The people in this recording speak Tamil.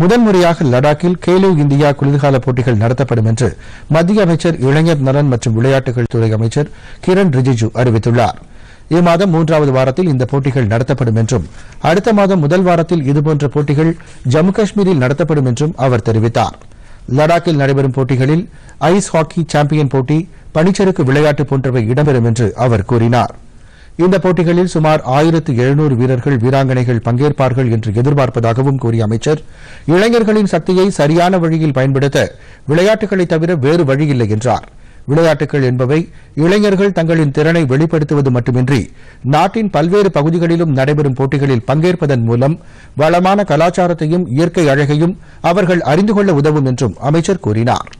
முதன்முறையாக லடாக்கில் கேலோ இந்தியா குளிர்கால போட்டிகள் நடத்தப்படும் என்று மத்திய அமைச்சர் இளைஞர் நலன் மற்றும் விளையாட்டுகள் துறை அமைச்சர் கிரண் ரிஜிஜு அறிவித்துள்ளார். இம்மாதம் மூன்றாவது வாரத்தில் இந்த போட்டிகள் நடத்தப்படும் என்றும் அடுத்த மாதம் முதல் வாரத்தில் இதுபோன்ற போட்டிகள் ஜம்மு காஷ்மீரில் நடத்தப்படும் என்றும் அவர் தெரிவித்தார். லடாக்கில் நடைபெறும் போட்டிகளில் ஐஸ் ஹாக்கி சாம்பியன் போட்டி பனிச்சறுக்கு விளையாட்டு போன்றவை இடம்பெறும் என்று அவர் கூறினார். இந்த போட்டிகளில் சுமார் ஆயிரத்து எழுநூறு வீரர்கள் வீராங்கனைகள் பங்கேற்பார்கள் என்று எதிர்பார்ப்பதாகவும் கூறிய அமைச்சர் இளைஞர்களின் சக்தியை சரியான வழியில் பயன்படுத்த விளையாட்டுகளை தவிர வேறு வழியில்லை என்றார். விளையாட்டுகள் என்பவை இளைஞர்கள் தங்களின் திறனை வெளிப்படுத்துவது மட்டுமின்றி நாட்டின் பல்வேறு பகுதிகளிலும் நடைபெறும் போட்டிகளில் பங்கேற்பதன் மூலம் வளமான கலாச்சாரத்தையும் இயற்கை அழகையும் அவர்கள் அறிந்து கொள்ள உதவும் என்றும் அமைச்சர் கூறினார்.